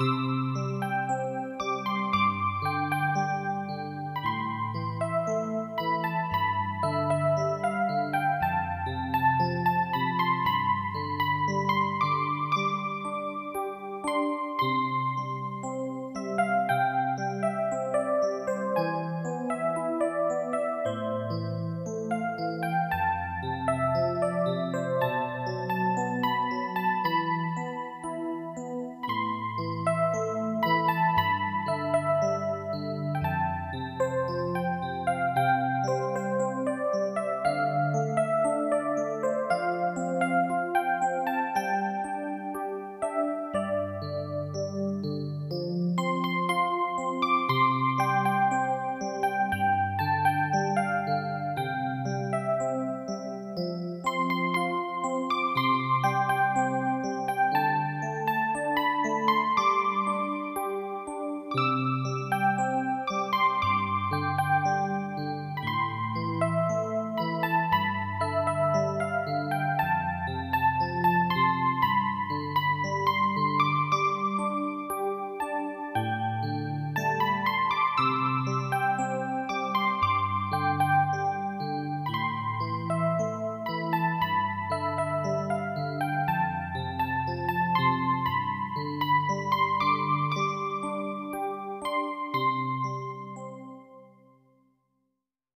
Música